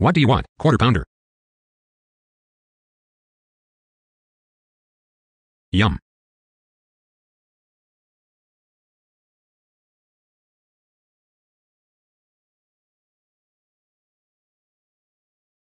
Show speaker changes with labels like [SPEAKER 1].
[SPEAKER 1] What do you want? Quarter pounder. Yum.